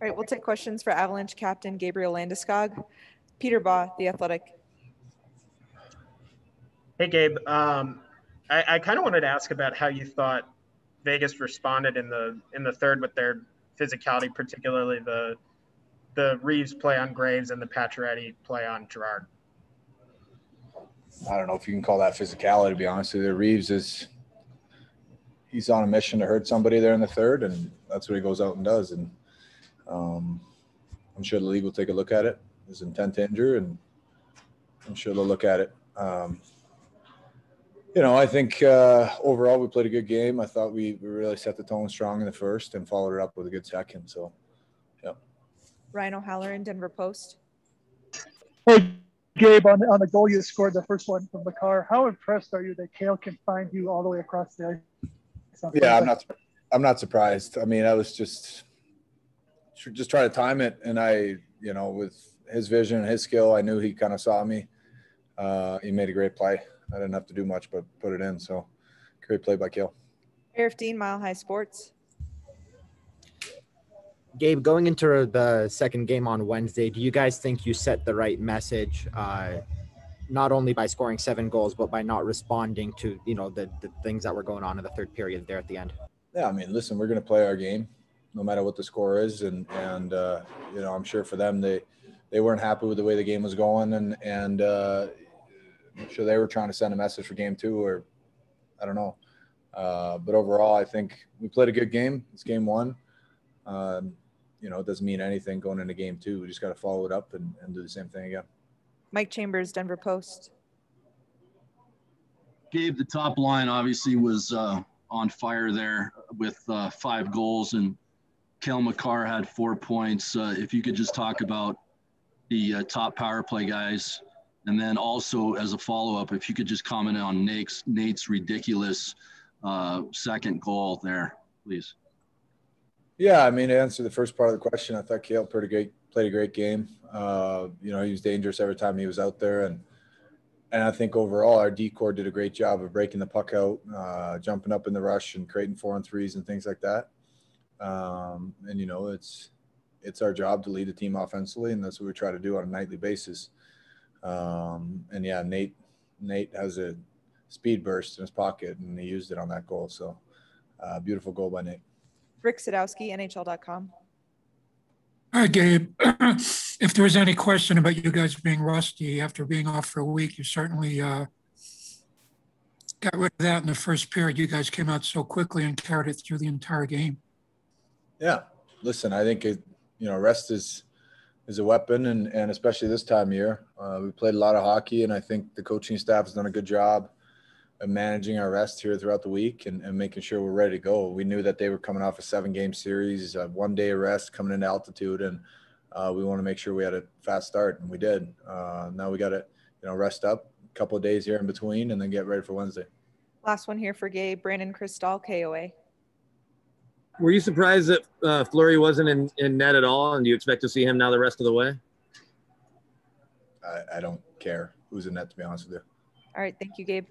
All right, we'll take questions for Avalanche captain Gabriel Landeskog. Peter Baugh, The Athletic. Hey, Gabe. Um, I, I kind of wanted to ask about how you thought Vegas responded in the in the third with their physicality, particularly the the Reaves play on Graves and the Pacioretty play on Girard. I don't know if you can call that physicality. To be honest with you, Reaves is he's on a mission to hurt somebody there in the third, and that's what he goes out and does. And um, I'm sure the league will take a look at it. His intent to injure, and I'm sure they'll look at it. Um, you know, I think uh, overall we played a good game. I thought we, we really set the tone strong in the first and followed it up with a good second. So, yeah. Ryan O'Halloran, Denver Post. Hey, Gabe, on, on the goal you scored, the first one from Makar, how impressed are you that Cale can find you all the way across the ice? Yeah, I'm not. I'm not surprised. I mean, I was just just try to time it, and I, you know, with his vision and his skill, I knew he kind of saw me. Uh, he made a great play. I didn't have to do much but put it in. So great play by Cale. Sheriff Dean, Mile High Sports. Gabe, going into the second game on Wednesday, do you guys think you set the right message, uh, not only by scoring seven goals, but by not responding to you know the, the things that were going on in the third period there at the end? Yeah, I mean, listen, we're going to play our game, no matter what the score is, and and uh, you know, I'm sure for them they they weren't happy with the way the game was going, and and uh, I'm sure they were trying to send a message for game two, or I don't know. Uh, but overall, I think we played a good game. It's game one. Um, you know, it doesn't mean anything going into game two. We just got to follow it up and, and do the same thing again. Mike Chambers, Denver Post. Gabe, the top line obviously was uh, on fire there with uh, five goals, and Cale Makar had four points. Uh, if you could just talk about the uh, top power play guys, and then also as a follow up, if you could just comment on Nate's, Nate's ridiculous uh, second goal there, please. Yeah, I mean, to answer the first part of the question, I thought Cale pretty great, played a great game. Uh, you know, he was dangerous every time he was out there, and and I think overall our D corps did a great job of breaking the puck out, uh, jumping up in the rush, and creating four and threes and things like that. Um, and you know, it's it's our job to lead the team offensively, and that's what we try to do on a nightly basis. Um, and yeah, Nate Nate has a speed burst in his pocket, and he used it on that goal. So, uh, beautiful goal by Nate. Rick Sadowski, NHL.com. Hi, Gabe. if there was any question about you guys being rusty after being off for a week, you certainly uh, got rid of that in the first period. You guys came out so quickly and carried it through the entire game. Yeah, listen, I think it, you know rest is is a weapon, and and especially this time of year, uh, we played a lot of hockey, and I think the coaching staff has done a good job of managing our rest here throughout the week and, and, making sure we're ready to go. We knew that they were coming off a seven game series, one day rest coming into altitude, and uh, we want to make sure we had a fast start, and we did. Uh, now we got to, you know, rest up a couple of days here in between, and then get ready for Wednesday. Last one here for Gabe Brandon Krisztal, KOA. Were you surprised that uh, Fleury wasn't in, in net at all, and do you expect to see him now the rest of the way? I, I don't care who's in net, to be honest with you. All right, thank you, Gabe.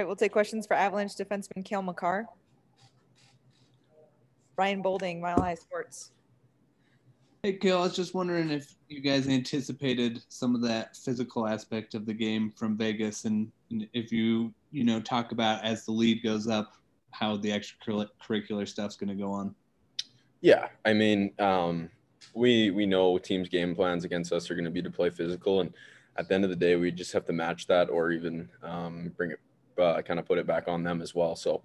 right, we'll take questions for Avalanche defenseman Cale Makar. Ryan Boulding, Mile High Sports. Hey, Cale, I was just wondering if you guys anticipated some of that physical aspect of the game from Vegas, and, and if you, you know, talk about as the lead goes up, how the extracurricular stuff's going to go on. Yeah, I mean, um, we we know teams' game plans against us are going to be to play physical, and at the end of the day, we just have to match that or even um, bring it uh, kind of put it back on them as well. So,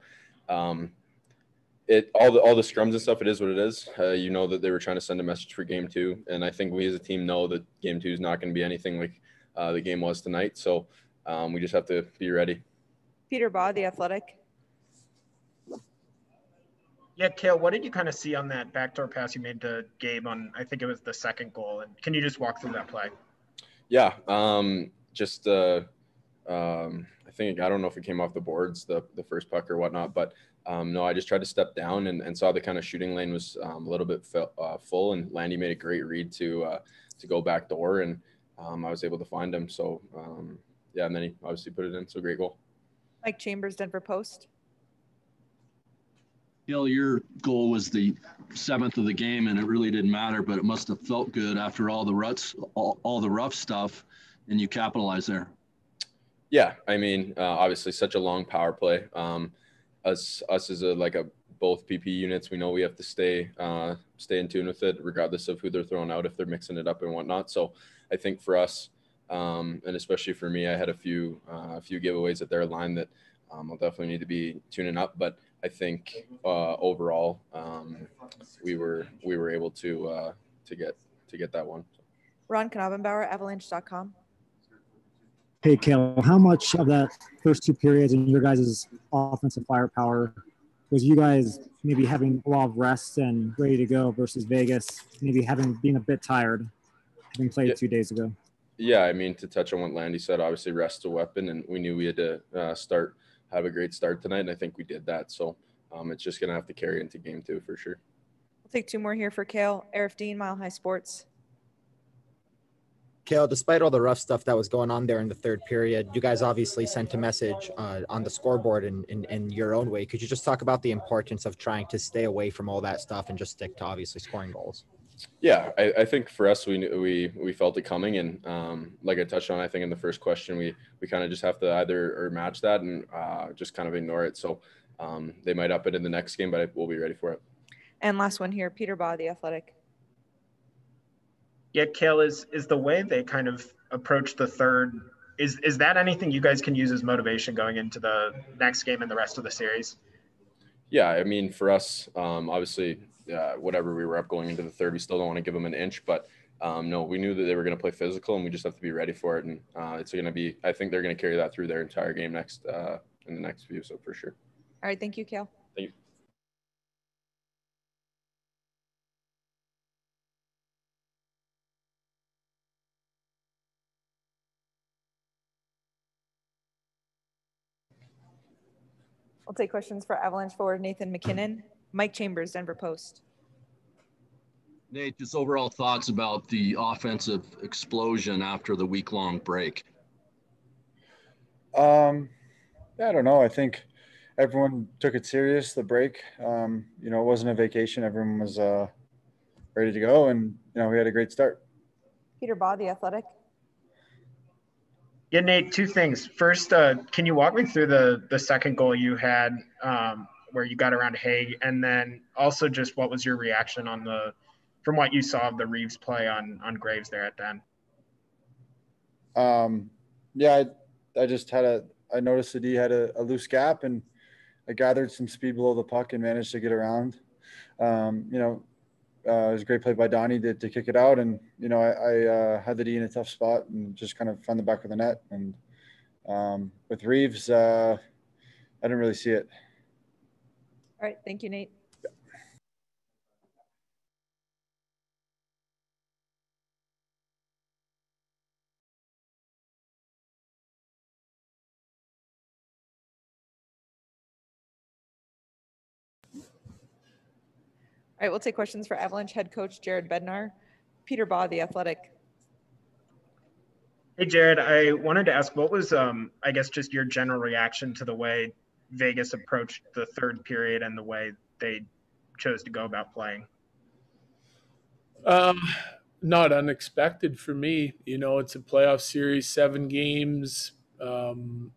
um, it all the all the scrums and stuff. It is what it is. Uh, you know that they were trying to send a message for game two, and I think we as a team know that game two is not going to be anything like uh, the game was tonight. So um, we just have to be ready. Peter Baugh, the Athletic. Yeah, Cale, what did you kind of see on that backdoor pass you made to Gabe on? I think it was the second goal. And can you just walk through that play? Yeah, um, just uh, um, I think I don't know if it came off the boards the the first puck or whatnot, but um, no, I just tried to step down and, and saw the kind of shooting lane was um, a little bit fill, uh, full, and Landy made a great read to uh, to go back door, and um, I was able to find him. So um, yeah, and then he obviously put it in. So great goal. Mike Chambers, Denver Post. Gil, your goal was the seventh of the game, and it really didn't matter, but it must have felt good after all the ruts, all, all the rough stuff, and you capitalized there. Yeah, I mean, uh, obviously, such a long power play. Um, us, us as a like a both PP units, we know we have to stay uh, stay in tune with it, regardless of who they're throwing out if they're mixing it up and whatnot. So, I think for us, um, and especially for me, I had a few uh, a few giveaways at their line that um, I'll definitely need to be tuning up. But I think uh, overall, um, we were we were able to uh, to get to get that one. Ron Knabenbauer, Avalanche.com. Hey, Cale, how much of that first two periods in your guys' offensive firepower was you guys maybe having a lot of rest and ready to go versus Vegas, maybe having been a bit tired, having played Yeah. two days ago? Yeah, I mean to touch on what Landy said, obviously rest is a weapon, and we knew we had to uh, start have a great start tonight, and I think we did that. So um, it's just gonna have to carry into game two for sure. We'll take two more here for Cale. Arif Dean, Mile High Sports. Cale, despite all the rough stuff that was going on there in the third period, you guys obviously sent a message uh, on the scoreboard in, in, in your own way. Could you just talk about the importance of trying to stay away from all that stuff and just stick to obviously scoring goals? Yeah, I, I think for us, we knew, we we felt it coming, and um, like I touched on, I think in the first question, we we kind of just have to either or match that and uh, just kind of ignore it. So um, they might up it in the next game, but we'll be ready for it. And last one here, Peter Baugh, The Athletic. Yeah, Cale, is is the way they kind of approach the third. Is is that anything you guys can use as motivation going into the next game and the rest of the series? Yeah, I mean, for us, um, obviously, uh, whatever we were up going into the third, we still don't want to give them an inch, but um, no, we knew that they were going to play physical, and we just have to be ready for it. And uh, it's going to be, I think they're going to carry that through their entire game next uh, in the next few. So for sure. All right, thank you, Cale. Thank you. We'll take questions for Avalanche forward Nathan MacKinnon. Mike Chambers, Denver Post. Nate, just overall thoughts about the offensive explosion after the week long break. Um, yeah, I don't know. I think everyone took it serious. The break, um, you know, it wasn't a vacation. Everyone was uh, ready to go, and you know, we had a great start. Peter Baugh, The Athletic. Yeah, Nate. Two things. First, uh, can you walk me through the the second goal you had um, where you got around Hague, and then also just what was your reaction on the from what you saw of the Reaves play on on Graves there at Den? Um, yeah, I, I just had a. I noticed that he had a, a loose gap, and I gathered some speed below the puck and managed to get around. Um, you know, uh, it was a great play by Donnie to, to kick it out, and you know, I, I uh, had the D in a tough spot and just kind of found the back of the net. And um, with Reaves, uh, I didn't really see it. All right, thank you, Nate. Right, we'll take questions for Avalanche head coach Jared Bednar. Peter Baugh, The Athletic. Hey, Jared. I wanted to ask, what was um, I guess just your general reaction to the way Vegas approached the third period and the way they chose to go about playing? Um, not unexpected for me. You know, it's a playoff series, seven games. Um,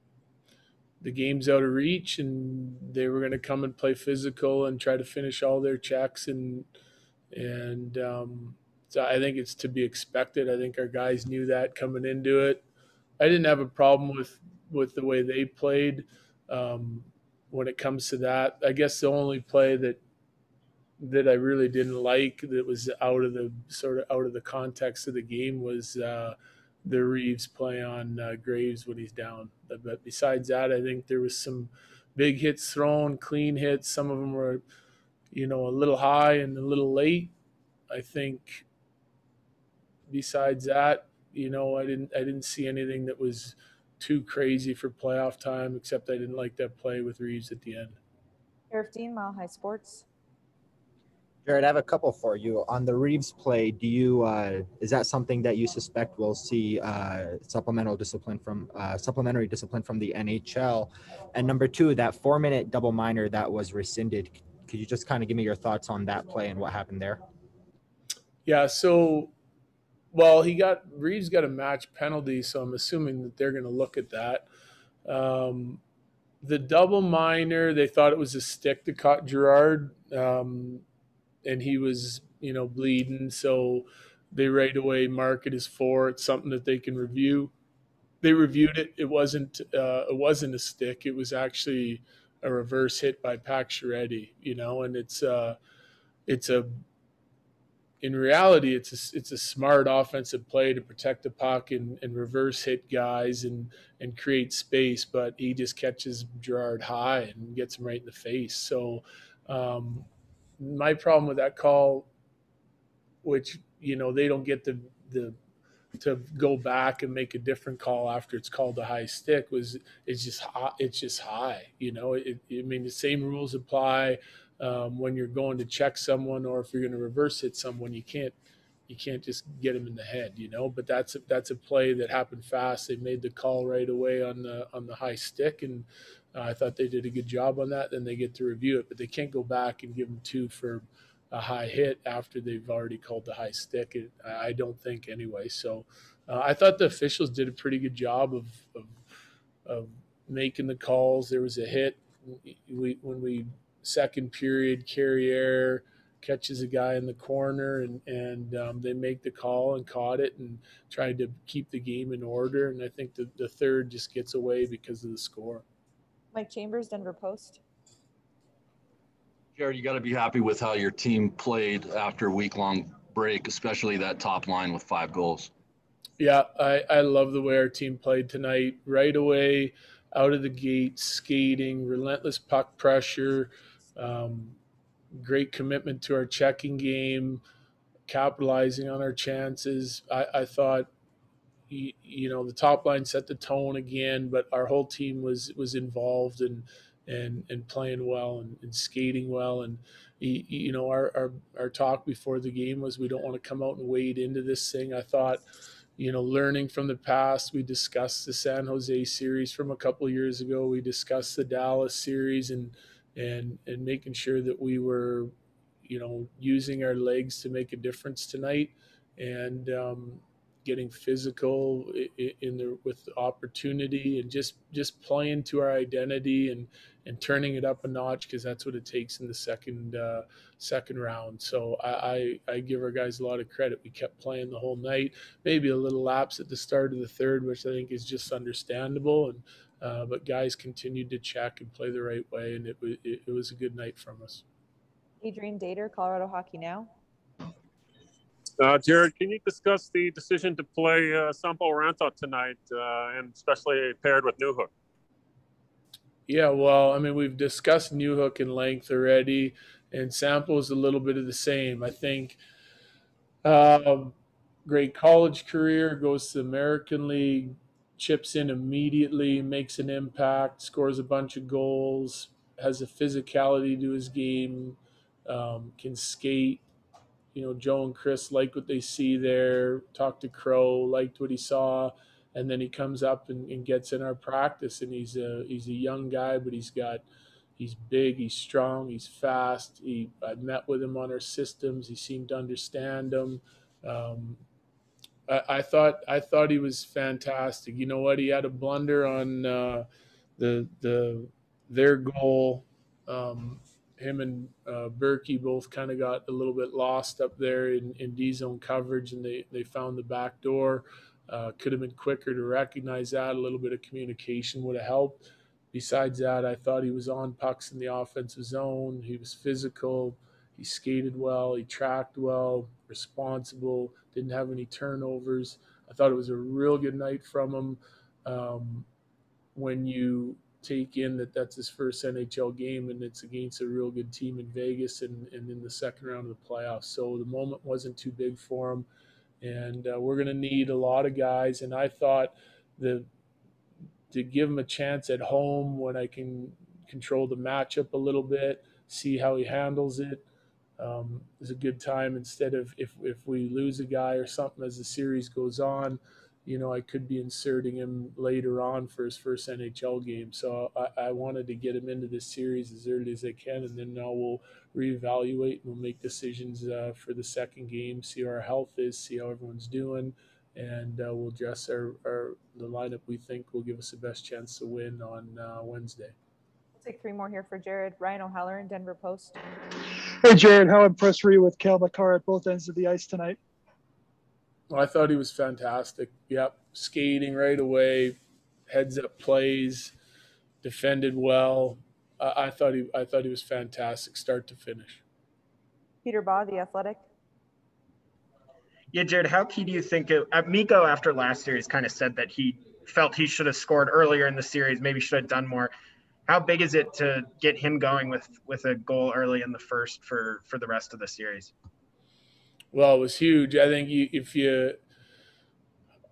the game's out of reach, and they were going to come and play physical and try to finish all their checks. And and um, so I think it's to be expected. I think our guys knew that coming into it. I didn't have a problem with with the way they played. Um, when it comes to that, I guess the only play that that I really didn't like that was out of the sort of out of the context of the game was uh, the Reaves play on uh, Graves when he's down. But, besides that, I think there was some big hits thrown, clean hits. Some of them were, you know, a little high and a little late. I think. Besides that, you know, I didn't I didn't see anything that was too crazy for playoff time, except I didn't like that play with Reaves at the end. Sheriff Dean, Mile High Sports. Jared, I have a couple for you. On the Reaves play, do you uh, is that something that you suspect we'll see uh, supplemental discipline from uh, supplementary discipline from the NHL? And number two, that four minute double minor that was rescinded. Could you just kind of give me your thoughts on that play and what happened there? Yeah, so well, he got Reaves got a match penalty, so I'm assuming that they're going to look at that. Um, the double minor, they thought it was a stick that caught Girard. Um, and he was you know bleeding. So they right away mark it as four. It's something that they can review. They reviewed it. It wasn't uh, it wasn't a stick. It was actually a reverse hit by Pacioretty, you know and it's uh it's a in reality it's a, it's a smart offensive play to protect the puck and, and reverse hit guys and and create space but he just catches Girard high and gets him right in the face. So um, my problem with that call, which you know they don't get the the to go back and make a different call after it's called the high stick was it's just high, it's just high. You know, it, I mean the same rules apply um, when you're going to check someone or if you're going to reverse hit someone. You can't you can't just get him in the head, you know. But that's a, that's a play that happened fast. They made the call right away on the on the high stick, and uh, I thought they did a good job on that. Then they get to review it, but they can't go back and give them two for a high hit after they've already called the high stick. It, I don't think anyway. So uh, I thought the officials did a pretty good job of, of, of making the calls. There was a hit we, when we second period Carrier catches a guy in the corner and and um, they make the call and caught it and tried to keep the game in order. And I think the, the third just gets away because of the score. Mike Chambers, Denver Post. Jared, you got to be happy with how your team played after a week long break, especially that top line with five goals. Yeah, I, I love the way our team played tonight. Right away, out of the gate, skating, relentless puck pressure, um, great commitment to our checking game, capitalizing on our chances. I, I thought you, you know the top line set the tone again, but our whole team was was involved and and and playing well and, and skating well and you know our, our our talk before the game was we don't want to come out and wade into this thing. I thought you know learning from the past we discussed the San Jose series from a couple years ago. We discussed the Dallas series and and and making sure that we were you know using our legs to make a difference tonight. And um, getting physical in the with opportunity and just just playing to our identity and and turning it up a notch because that's what it takes in the second uh, second round. So I, I, I give our guys a lot of credit. We kept playing the whole night. Maybe a little lapse at the start of the third, which I think is just understandable. And uh, but guys continued to check and play the right way, and it was it, it was a good night from us. Adrian Dater, Colorado Hockey Now. Uh, Jared, can you discuss the decision to play uh, Sampo Ranta tonight, uh, and especially paired with Newhook? Yeah, well, I mean, we've discussed Newhook in length already, and Sampo is a little bit of the same. I think um, great college career, goes to the American League, chips in immediately, makes an impact, scores a bunch of goals, has a physicality to his game, um, can skate you know, Joe and Chris liked what they see there, talked to Crow, liked what he saw, and then he comes up and, and, gets in our practice. And he's a he's a young guy, but he's got he's big, he's strong, he's fast. He I met with him on our systems. He seemed to understand them. Um, I, I, thought I thought he was fantastic. You know what? He had a blunder on uh, the the their goal. Um, him and uh, Berkey both kind of got a little bit lost up there in, in D zone coverage, and they, they found the back door. Uh, could have been quicker to recognize that. A little bit of communication would have helped. Besides that, I thought he was on pucks in the offensive zone. He was physical. He skated well. He tracked well, responsible, didn't have any turnovers. I thought it was a real good night from him. Um, when you take in that that's his first NHL game and it's against a real good team in Vegas and, and in the second round of the playoffs. So the moment wasn't too big for him. And uh, we're going to need a lot of guys. And I thought the to give him a chance at home when I can control the matchup a little bit, see how he handles it. Um, is a good time instead of if if we lose a guy or something as the series goes on, you know, I could be inserting him later on for his first NHL game. So I, I wanted to get him into this series as early as I can, and then now we'll reevaluate and we'll make decisions uh, for the second game, see how our health is, see how everyone's doing, and uh, we'll dress our, our the lineup we think will give us the best chance to win on uh, Wednesday. We'll take three more here for Jared. Ryan O'Halloran, Denver Post. Hey, Jared, how impressed were you with Cale Makar at both ends of the ice tonight? Well, I thought he was fantastic. Yep, skating right away, heads up plays, defended well. I, I thought he I thought he was fantastic, start to finish. Peter Baugh, The Athletic. Yeah, Jared, how key do you think it, uh, Mikko after last series kind of said that he felt he should have scored earlier in the series, maybe should have done more. How big is it to get him going with with a goal early in the first for for the rest of the series? Well, it was huge. I think you, if you,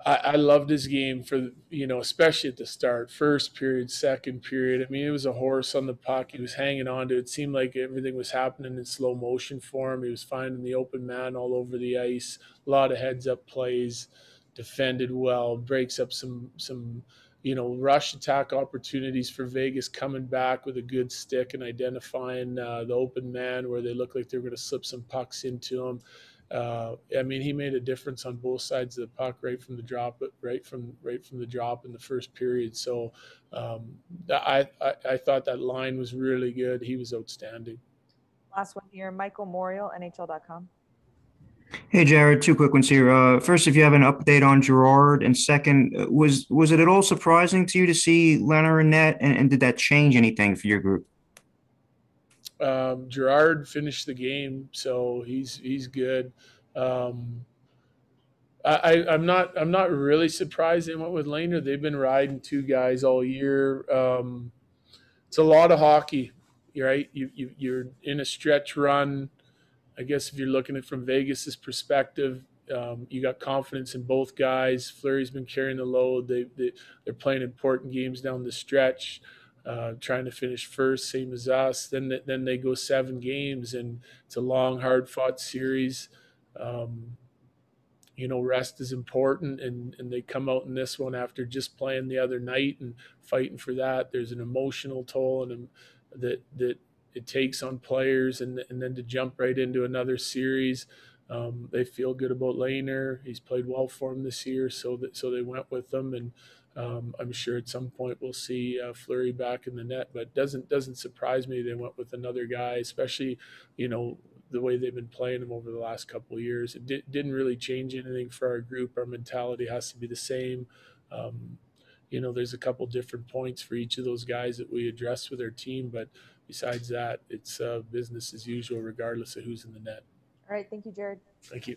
I, I loved his game for you know, especially at the start, first period, second period. I mean, it was a horse on the puck. He was hanging on to it. it seemed like everything was happening in slow motion for him. He was finding the open man all over the ice. A lot of heads up plays, defended well, breaks up some some you know, rush attack opportunities for Vegas coming back with a good stick and identifying uh, the open man where they look like they're going to slip some pucks into him. Uh, I mean, he made a difference on both sides of the puck right from the drop, right from right from the drop in the first period. So um, I, I, I thought that line was really good. He was outstanding. Last one here, Michael Morial, NHL.com. Hey Jared, two quick ones here. Uh, first, if you have an update on Girard, and second, uh, was was it at all surprising to you to see Lehner and net, and, and did that change anything for your group? Um, Girard finished the game, so he's he's good. Um, I, I'm not I'm not really surprised they went with Lehner. They've been riding two guys all year. Um, it's a lot of hockey, right? You, you you're in a stretch run I guess if you're looking at it from Vegas's perspective, um, you got confidence in both guys. Fleury's been carrying the load. They, they they're playing important games down the stretch, uh, trying to finish first, same as us. Then then they go seven games, and it's a long, hard fought series. Um, you know, rest is important, and and they come out in this one after just playing the other night and fighting for that. There's an emotional toll and that that it takes on players, and and then to jump right into another series. Um, they feel good about Lehner. He's played well for them this year, so that so they went with them, and um, I'm sure at some point we'll see uh, Fleury back in the net. But doesn't doesn't surprise me they went with another guy, especially you know the way they've been playing him over the last couple of years. It di- didn't really change anything for our group. Our mentality has to be the same. Um, you know, there's a couple different points for each of those guys that we address with our team, but besides that, it's uh, business as usual, regardless of who's in the net. All right. Thank you, Jared. Thank you.